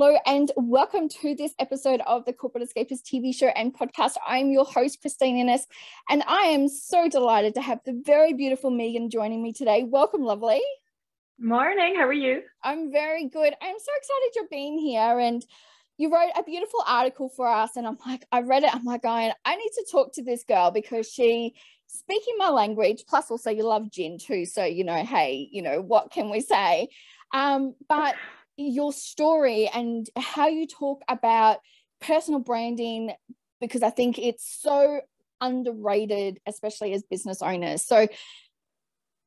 Hello and welcome to this episode of the Corporate Escapist TV show and podcast. I'm your host, Christine Innes, and I am so delighted to have the very beautiful Megan joining me today. Welcome, lovely. Morning, how are you? I'm very good. I'm so excited you're being here and you wrote a beautiful article for us and I'm like, I read it, I'm like, I, I need to talk to this girl because she speaking my language, plus also you love gin too. So, you know, hey, you know, what can we say? Um, but your story and how you talk about personal branding, because I think it's so underrated, especially as business owners. So,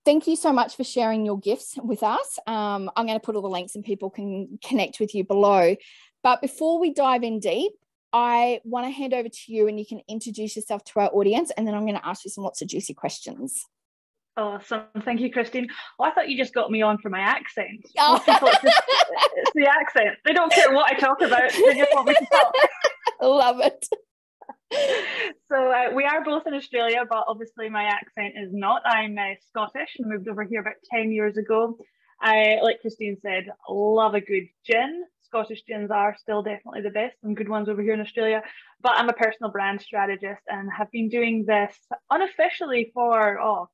thank you so much for sharing your gifts with us. Um, I'm going to put all the links and people can connect with you below. But before we dive in deep, I want to hand over to you and you can introduce yourself to our audience, and then I'm going to ask you some lots of juicy questions. Awesome. Thank you, Christine. Oh, I thought you just got me on for my accent. Oh. It's, the accent. They don't care what I talk about. They just want me to talk. Love it. So uh, we are both in Australia, but obviously my accent is not. I'm uh, Scottish and moved over here about 10 years ago. I, like Christine said, love a good gin. Scottish gins are still definitely the best, and good ones over here in Australia. But I'm a personal brand strategist and have been doing this unofficially for oh,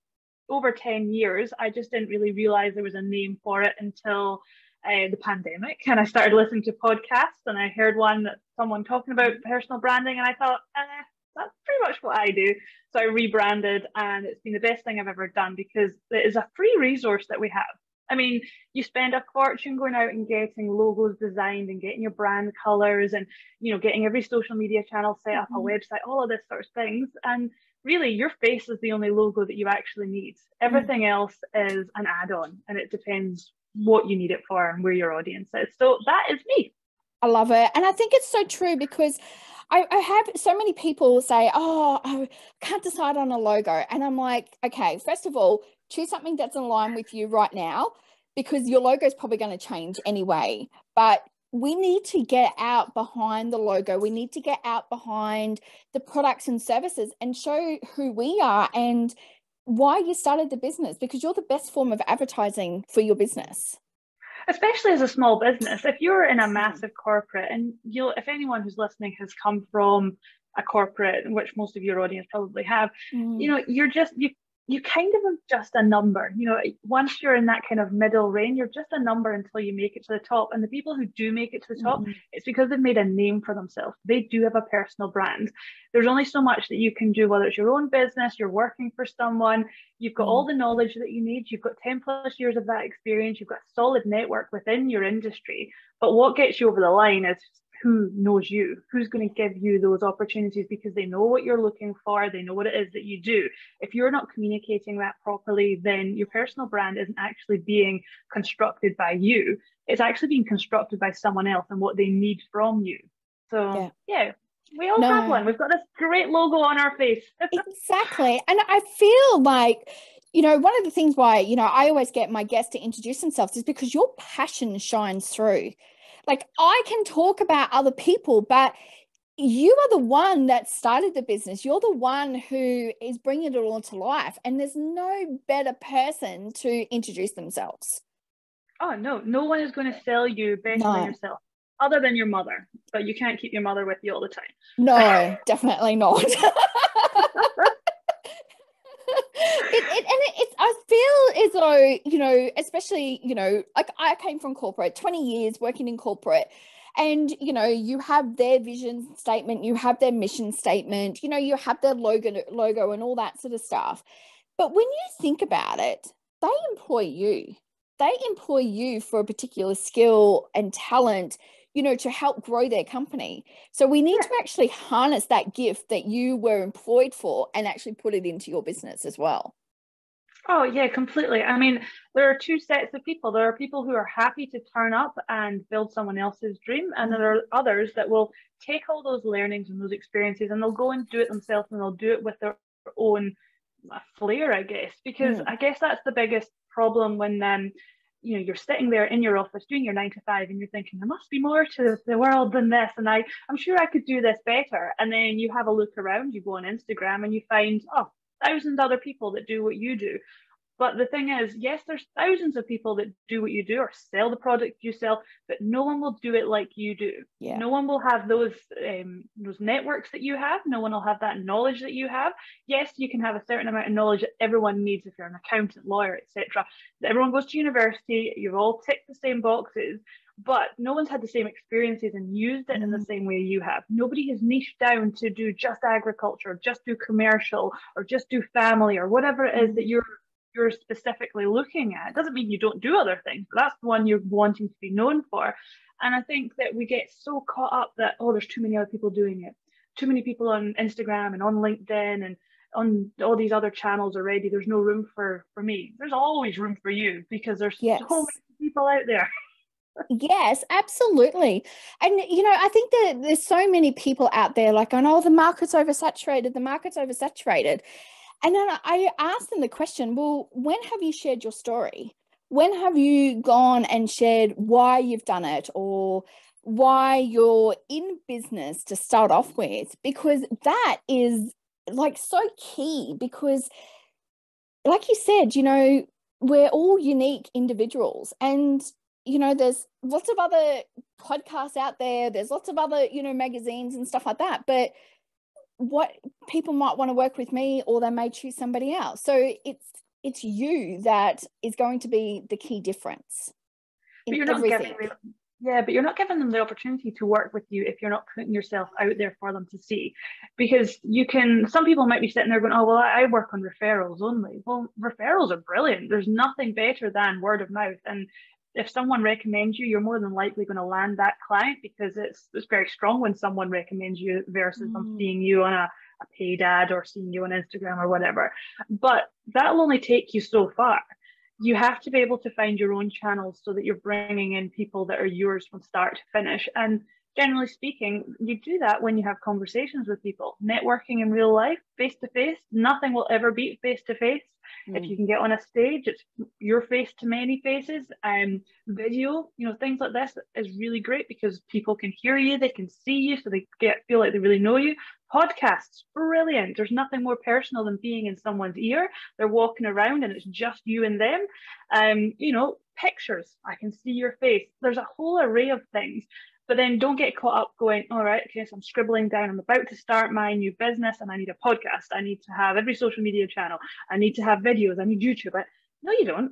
over 10 years. I just didn't really realize there was a name for it until uh, the pandemic. And I started listening to podcasts and I heard one that someone talking about personal branding, and I thought, eh, that's pretty much what I do. So I rebranded, and it's been the best thing I've ever done because it is a free resource that we have. I mean, you spend a fortune going out and getting logos designed and getting your brand colors and you know getting every social media channel set up, mm-hmm. a website, all of this sort of things. And really, your face is the only logo that you actually need. Everything mm-hmm. else is an add-on, and it depends what you need it for and where your audience is. So that is me. I love it, and I think it's so true because. I, I, have so many people say, Oh, I can't decide on a logo. And I'm like, okay, first of all, choose something that's in line with you right now because your logo is probably going to change anyway. But we need to get out behind the logo. We need to get out behind the products and services and show who we are and why you started the business because you're the best form of advertising for your business especially as a small business if you're in a massive corporate and you'll if anyone who's listening has come from a corporate which most of your audience probably have mm. you know you're just you you kind of are just a number. You know, once you're in that kind of middle range, you're just a number until you make it to the top. And the people who do make it to the top, mm-hmm. it's because they've made a name for themselves. They do have a personal brand. There's only so much that you can do, whether it's your own business, you're working for someone, you've got mm-hmm. all the knowledge that you need, you've got 10 plus years of that experience, you've got a solid network within your industry. But what gets you over the line is who knows you who's going to give you those opportunities because they know what you're looking for they know what it is that you do. If you're not communicating that properly then your personal brand isn't actually being constructed by you. It's actually being constructed by someone else and what they need from you. So yeah, yeah we all no. have one. We've got this great logo on our face. Exactly. And i feel like you know, one of the things why, you know, I always get my guests to introduce themselves is because your passion shines through. Like I can talk about other people, but you are the one that started the business. You're the one who is bringing it all to life. And there's no better person to introduce themselves. Oh, no, no one is going to sell you better no. than yourself, other than your mother. But you can't keep your mother with you all the time. No, definitely not. it, it, and it, it's I feel as though you know, especially you know, like I came from corporate, twenty years working in corporate, and you know, you have their vision statement, you have their mission statement, you know, you have their logo, logo, and all that sort of stuff. But when you think about it, they employ you. They employ you for a particular skill and talent you know, to help grow their company. So we need yeah. to actually harness that gift that you were employed for and actually put it into your business as well. Oh, yeah, completely. I mean, there are two sets of people. There are people who are happy to turn up and build someone else's dream, and there are others that will take all those learnings and those experiences and they'll go and do it themselves and they'll do it with their own flair, I guess. Because mm. I guess that's the biggest problem when um, you know you're sitting there in your office doing your nine to five and you're thinking there must be more to the world than this and i i'm sure i could do this better and then you have a look around you go on instagram and you find oh thousands other people that do what you do But the thing is, yes, there's thousands of people that do what you do or sell the product you sell, but no one will do it like you do. Yeah. No one will have those um, those networks that you have. No one will have that knowledge that you have. Yes, you can have a certain amount of knowledge that everyone needs if you're an accountant, lawyer, etc. Everyone goes to university. You've all ticked the same boxes, but no one's had the same experiences and used it in the mm. same way you have. Nobody has niched down to do just agriculture, just do commercial, or just do family, or whatever it is mm. that you're you're specifically looking at. It doesn't mean you don't do other things, but that's the one you're wanting to be known for. And I think that we get so caught up that, oh, there's too many other people doing it. Too many people on Instagram and on LinkedIn and on all these other channels already. There's no room for for me. There's always room for you because there's yes. so many people out there. yes, absolutely. And you know, I think that there's so many people out there like, oh no, the market's oversaturated, the market's oversaturated. And then I asked them the question, well, when have you shared your story? When have you gone and shared why you've done it or why you're in business to start off with? Because that is like so key because like you said, you know, we're all unique individuals and you know there's lots of other podcasts out there. There's lots of other you know magazines and stuff like that. But what people might want to work with me or they may choose somebody else. So it's it's you that is going to be the key difference but you're not everything. giving them, yeah but you're not giving them the opportunity to work with you if you're not putting yourself out there for them to see. Because you can some people might be sitting there going oh well i work on referrals only. Well referrals are brilliant. There's nothing better than word of mouth. And if someone recommends you, you're more than likely going to land that client because it's it's very strong when someone recommends you versus mm. seeing you on a, a paid ad or seeing you on Instagram or whatever. But that'll only take you so far. You have to be able to find your own channels so that you're bringing in people that are yours from start to finish. And generally speaking, you do that when you have conversations with people. Networking in real life, face to face, nothing will ever beat face to face. Mm. If you can get on a stage, it's your face to many faces. Um, video, you know, things like this is really great because people can hear you, they can see you, so they get feel like they really know you. Podcasts, brilliant. There's nothing more personal than being in someone's ear. They're walking around and it's just you and them. Um, you know, pictures, I can see your face. There's a whole array of things but then don't get caught up going, all right, okay, so I'm scribbling down, I'm about to start my new business and I need a podcast. I need to have every social media channel. I need to have videos. I need YouTube. But no, you don't.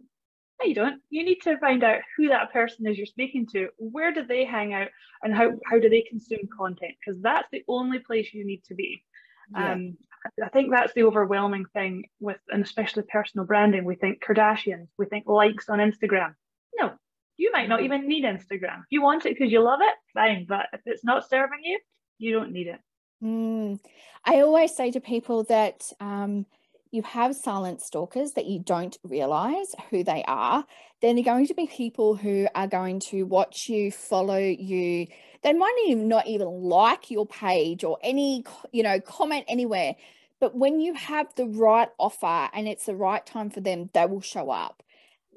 No, you don't. You need to find out who that person is you're speaking to. Where do they hang out and how, how do they consume content? Because that's the only place you need to be. Yeah. Um, I think that's the overwhelming thing with, and especially personal branding. We think Kardashians, we think likes on Instagram. No, you might not even need Instagram. You want it because you love it, fine. But if it's not serving you, you don't need it. Mm. I always say to people that um, you have silent stalkers that you don't realize who they are. Then they're going to be people who are going to watch you, follow you. They might even not even like your page or any, you know, comment anywhere. But when you have the right offer and it's the right time for them, they will show up.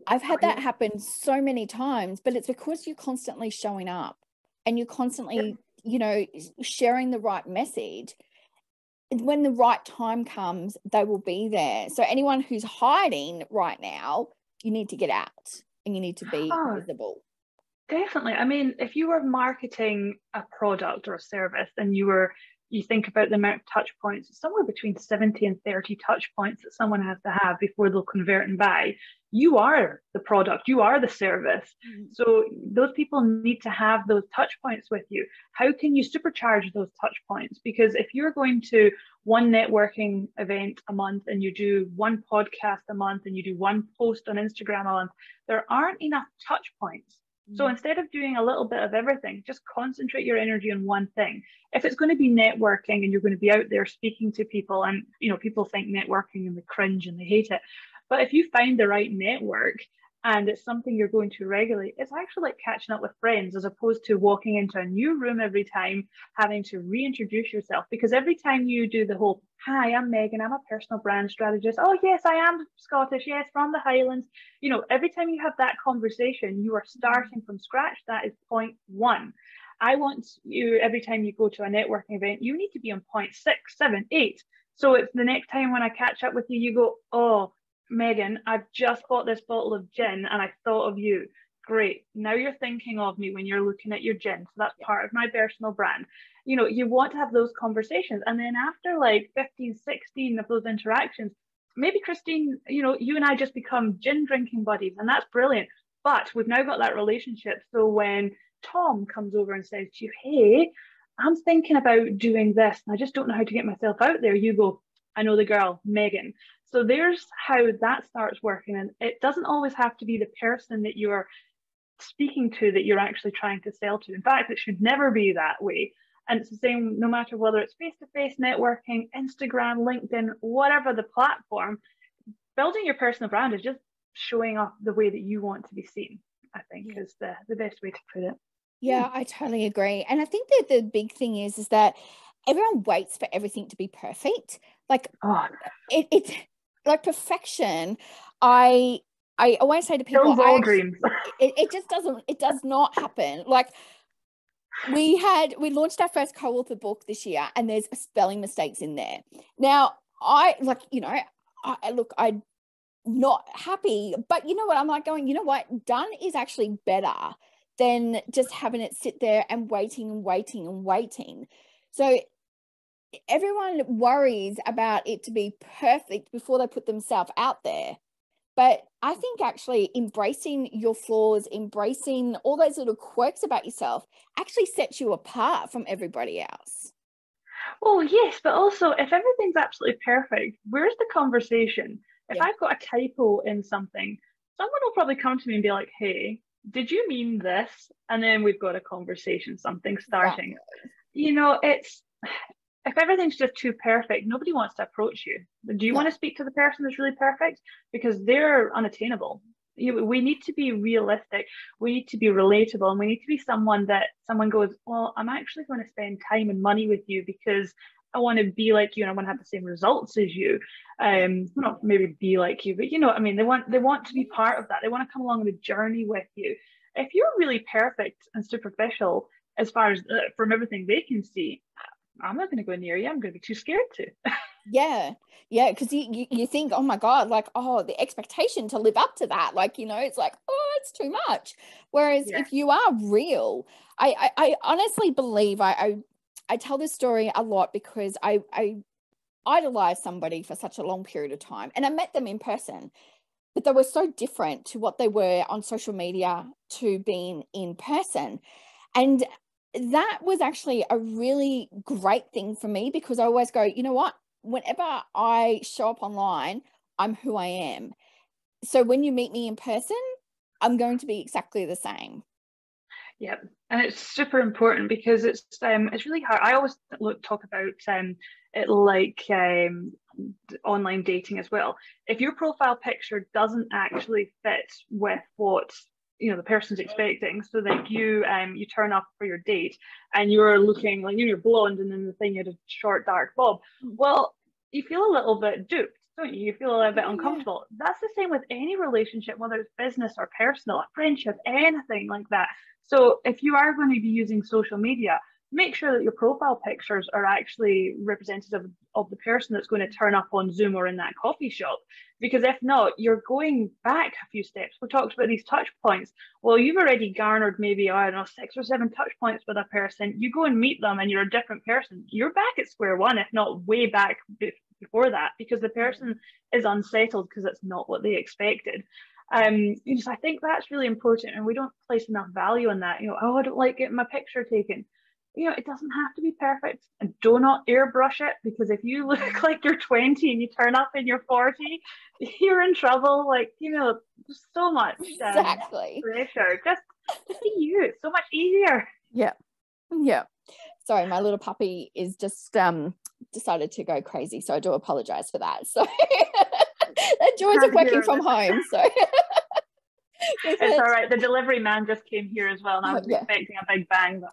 I've had that happen so many times, but it's because you're constantly showing up and you're constantly, you know, sharing the right message. When the right time comes, they will be there. So anyone who's hiding right now, you need to get out and you need to be oh, visible. Definitely. I mean, if you were marketing a product or a service and you were you think about the amount of touch points, somewhere between 70 and 30 touch points that someone has to have before they'll convert and buy. You are the product, you are the service. Mm-hmm. So those people need to have those touch points with you. How can you supercharge those touch points? Because if you're going to one networking event a month and you do one podcast a month and you do one post on Instagram a month, there aren't enough touch points so mm. instead of doing a little bit of everything, just concentrate your energy on one thing. If it's going to be networking and you're going to be out there speaking to people, and you know, people think networking and they cringe and they hate it. But if you find the right network and it's something you're going to regularly, it's actually like catching up with friends as opposed to walking into a new room every time, having to reintroduce yourself. Because every time you do the whole, hi, I'm Megan, I'm a personal brand strategist. Oh, yes, I am Scottish. Yes, from the Highlands. You know, every time you have that conversation, you are starting from scratch. That is point one. I want you, every time you go to a networking event, you need to be on point six, seven, eight. So it's the next time when I catch up with you, you go, oh, Megan, I've just bought this bottle of gin and I thought of you. Great. Now you're thinking of me when you're looking at your gin. So that's part of my personal brand. You know, you want to have those conversations. And then after like 15, 16 of those interactions, maybe Christine, you know, you and I just become gin drinking buddies, and that's brilliant. But we've now got that relationship. So when Tom comes over and says to you, Hey, I'm thinking about doing this, and I just don't know how to get myself out there, you go, I know the girl, Megan. So there's how that starts working. And it doesn't always have to be the person that you're speaking to that you're actually trying to sell to. In fact, it should never be that way. And it's the same no matter whether it's face to face networking, Instagram, LinkedIn, whatever the platform, building your personal brand is just showing off the way that you want to be seen, I think is the, the best way to put it. Yeah, I totally agree. And I think that the big thing is is that everyone waits for everything to be perfect. Like oh. it, it's like perfection. I I always say to people, dreams. It, it just doesn't. It does not happen. Like we had we launched our first co-author book this year, and there's spelling mistakes in there. Now I like you know I look I not happy, but you know what I'm like going. You know what done is actually better than just having it sit there and waiting and waiting and waiting. So everyone worries about it to be perfect before they put themselves out there. But I mm. think actually embracing your flaws, embracing all those little quirks about yourself actually sets you apart from everybody else. Well, yes, but also if everything's absolutely perfect, where's the conversation? If yeah. I've got a typo in something, someone will probably come to me and be like, hey, did you mean this? And then we've got a conversation, something starting. Exactly. You know, it's if everything's just too perfect, nobody wants to approach you. Do you want to speak to the person that's really perfect? Because they're unattainable. You, we need to be realistic. We need to be relatable, and we need to be someone that someone goes, well, I'm actually going to spend time and money with you because I want to be like you and I want to have the same results as you. Um, not maybe be like you, but you know, what I mean, they want they want to be part of that. They want to come along the journey with you. If you're really perfect and superficial as far as uh, from everything they can see, I'm not going to go near you. I'm going to be too scared to. yeah. Yeah. Cause you, you, you, think, oh my God, like, oh, the expectation to live up to that. Like, you know, it's like, oh, it's too much. Whereas yeah. if you are real, I, I, I honestly believe I, I, I tell this story a lot because I, I idolized somebody for such a long period of time and I met them in person, but they were so different to what they were on social media to being in person. And that was actually a really great thing for me because I always go, you know what? Whenever I show up online, I'm who I am. So when you meet me in person, I'm going to be exactly the same. Yep, and it's super important because it's um it's really hard. I always look talk about um it like um online dating as well. If your profile picture doesn't actually fit with what you know the person's expecting. So that you um you turn up for your date and you're looking like you're blonde and then the thing you had a short dark bob. Well you feel a little bit duped don't you? You feel a little bit uncomfortable. Yeah. that's the same with any relationship whether it's business or personal a friendship anything like that. So if you are going to be using social media make sure that your profile pictures are actually representative of the person that's going to turn up on Zoom or in that coffee shop. Because if not, you're going back a few steps. We talked about these touch points. Well, you've already garnered maybe, I don't know, six or seven touch points with a person. You go and meet them and you're a different person. You're back at square one, if not way back before that, because the person is unsettled because it's not what they expected um you know, so i think that's really important and we don't place enough value on that you know oh i don't like getting my picture taken you know, it doesn't have to be perfect. And do not airbrush it because if you look like you're 20 and you turn up and you're 40, you're in trouble. Like, you know, so much um, exactly pressure. Just be you. It's so much easier. Yeah. Yeah. Sorry, my little puppy is just um decided to go crazy. So I do apologize for that. So the joys of working from home. So it's all right. The delivery man just came here as well, and I oh, was oh, yeah. expecting a big bang, but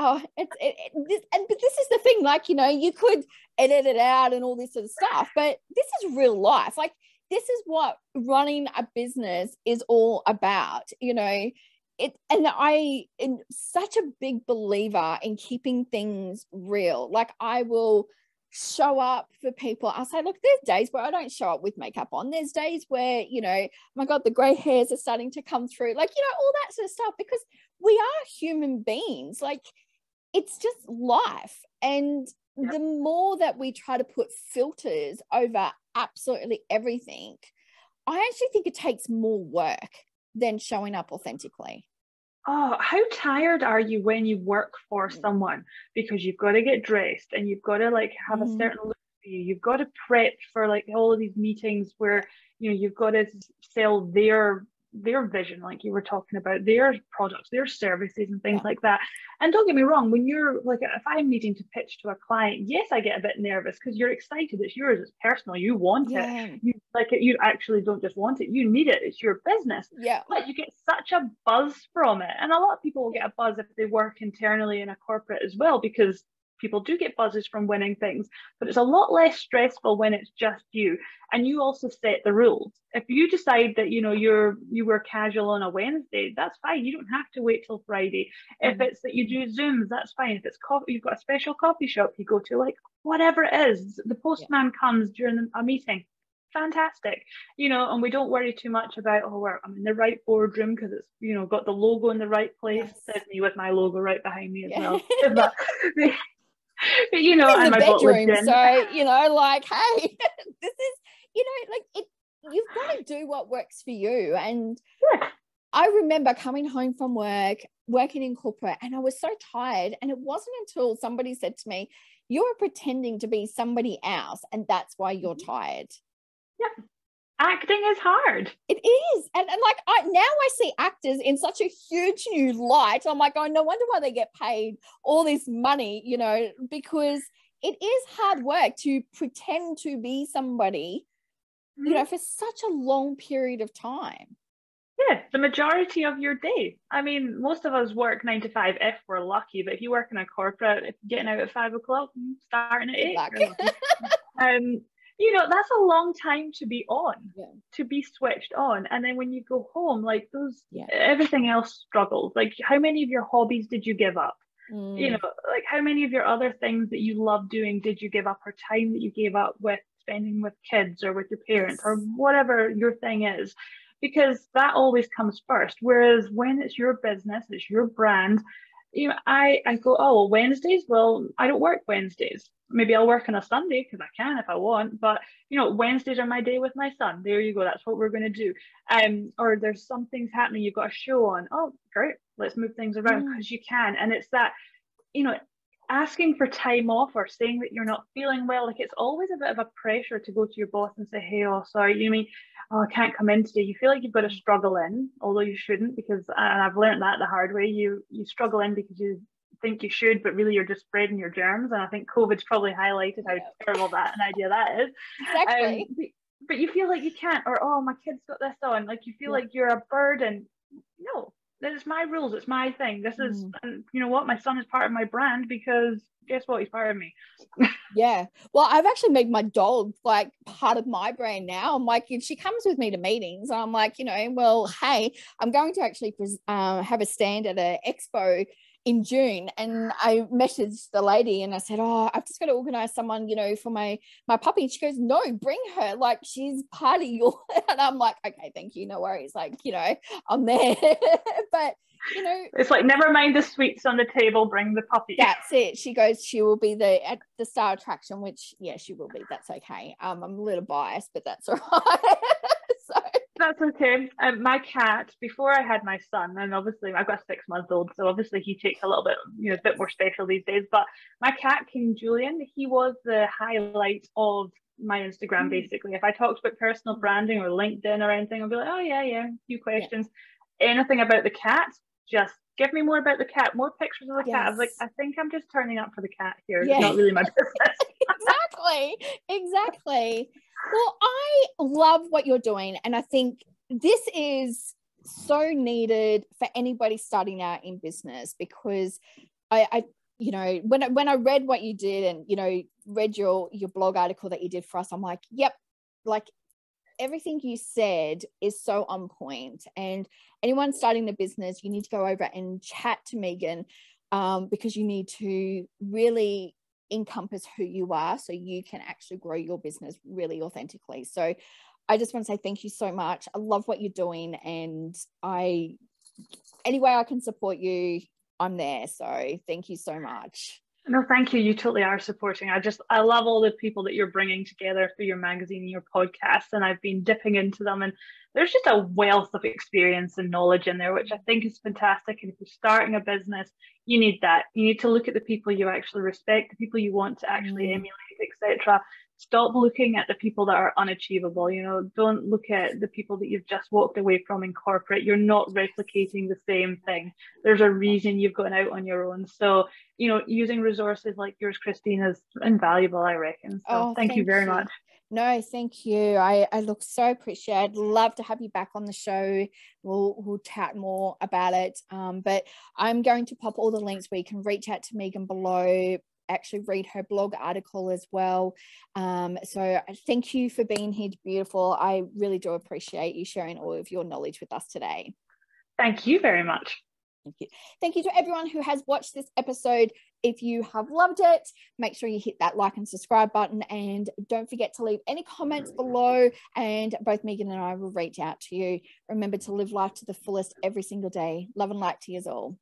oh it's it, it, this, and but this is the thing like you know you could edit it out and all this sort of stuff but this is real life like this is what running a business is all about you know it and i am such a big believer in keeping things real like i will show up for people. I'll say, look, there's days where I don't show up with makeup on. There's days where, you know, oh my God, the gray hairs are starting to come through, like, you know, all that sort of stuff, because we are human beings. Like, it's just life. And yep. the more that we try to put filters over absolutely everything, I actually think it takes more work than showing up authentically. Oh, how tired are you when you work for mm. someone? Because you've got to get dressed and you've got to like have mm. a certain look for you. You've got to prep for like all of these meetings where you know you've got to sell their their vision, like you were talking about, their products, their services, and things like that. And don't get me wrong, when you're like, if I'm needing to pitch to a client, yes, I get a bit nervous because you're excited. It's yours. It's personal. You want yeah. it. You like it. You actually don't just want it. You need it. It's your business. Yeah. But you get such a buzz from it, and a lot of people will get a buzz if they work internally in a corporate as well because people do get buzzes from winning things, but it's a lot less stressful when it's just you. And you also set the rules. If you decide that you know you're you were casual on a Wednesday, that's fine. You don't have to wait till Friday. Mm-hmm. If it's that you do Zooms, that's fine. If it's coffee, you've got a special coffee shop you go to, like whatever it is, the postman yeah. comes during a meeting fantastic you know and we don't worry too much about oh we're, i'm in the right boardroom because it's you know got the logo in the right place yes. me with my logo right behind me as yeah. well but, you know, in the bedroom. So you know, like, hey, this is you know, like it. You've got to do what works for you. And yeah. I remember coming home from work, working in corporate, and I was so tired. And it wasn't until somebody said to me, "You're pretending to be somebody else, and that's why you're mm-hmm. tired." Yeah acting is hard. It is. And, and like I now I see actors in such a huge new light. I'm like, oh, no wonder why they get paid all this money, you know, because it is hard work to pretend to be somebody, mm-hmm. you know, mm-hmm. for such a long period of time. Yeah, the majority of your day. I mean, most of us work nine to five if we're lucky, but if you work in a corporate, if getting out at five o'clock, starting at eight, um, you know that's a long time to be on yeah. to be switched on and then when you go home like those yeah. everything else struggles like how many of your hobbies did you give up mm. you know like how many of your other things that you love doing did you give up or time that you gave up with spending with kids or with your parents or whatever your thing is because that always comes first whereas when it's your business it's your brand you know, I, I go, oh, Wednesdays, well, I don't work Wednesdays. Maybe I'll work on a Sunday because I can if I want. But, you know, Wednesdays are my day with my son. There you go. That's what we're going to do. Um, or there's some things happening. You've got a show on. Oh, great. Let's move things around because mm. you can. And it's that, you know, asking for time off or saying that you're not feeling well, like it's always a bit of a pressure to go to your boss and say, hey, oh, sorry, you mean, oh, I can't come in today. You feel like you've got to struggle in, although you shouldn't, because and I've learned that the hard way. You you struggle in because you think you should, but really you're just spreading your germs. And I think COVID's probably highlighted how terrible that an idea that is. Exactly. Um, but, but you feel like you can't, or oh, my kid's got this on. Like you feel yeah. like you're a burden. No, it's my rules it's my thing. This is mm. and you know what? My son is part of my brand because guess what? He's part of me. Yeah. Well i've actually made my dog like part of my brand now. I'm like if she comes with me to meetings i'm like you know well hey i'm going to actually uh, have a stand at an expo in June and I messaged the lady and I said, Oh, I've just got to organize someone, you know, for my my puppy. And she goes, No, bring her. Like she's part of your and I'm like, okay, thank you, no worries. Like, you know, I'm there. but you know it's like never mind the sweets on the table, bring the puppy. That's it. She goes, she will be the at the star attraction, which yeah, she will be. That's okay. Um, I'm a little biased, but that's all right. That's okay. Um, my cat, before I had my son, and obviously I've got a six month old, so obviously he takes a little bit, you know, a bit more special these days. But my cat, King Julian, he was the highlight of my Instagram mm. basically. If I talked about personal branding or LinkedIn or anything, I'd be like, oh yeah, yeah, a few questions. Yeah. Anything about the cat, just give me more about the cat, more pictures of the yes. cat. I was like, I think I'm just turning up for the cat here. It's not really my business. exactly. Exactly. Well, I love what you're doing. And I think this is so needed for anybody starting out in business because I, I you know when I, when I read what you did and you know read your your blog article that you did for us I'm like yep like everything you said is so on point and anyone starting a business you need to go over and chat to Megan um, because you need to really encompass who you are so you can actually grow your business really authentically. So I just want to say thank you so much. I love what you're doing and I any way I can support you, I'm there. So thank you so much. No, thank you. You totally are supporting. I just, I love all the people that you're bringing together through your magazine and your podcast. And I've been dipping into them. And there's just a wealth of experience and knowledge in there, which I think is fantastic. And if you're starting a business, you need that. You need to look at the people you actually respect, the people you want to actually mm. emulate, etc stop looking at the people that are unachievable you know don't look at the people that you've just walked away from in corporate you're not replicating the same thing there's a reason you've gone out on your own so you know using resources like yours christine is invaluable i reckon so oh, thank, thank you very you. much no, thank you. I, I look so appreciate. I'd love to have you back on the show. We'll we'll chat more about it. Um, but I'm going to pop all the links where you can reach out to Megan below, actually read her blog article as well. Um, so thank you for being here, beautiful. I really do appreciate you sharing all of your knowledge with us today. Thank you very much. Thank you. Thank you to everyone who has watched this episode. If you have loved it, make sure you hit that like and subscribe button. And don't forget to leave any comments below. And both Megan and I will reach out to you. Remember to live life to the fullest every single day. Love and light to you all.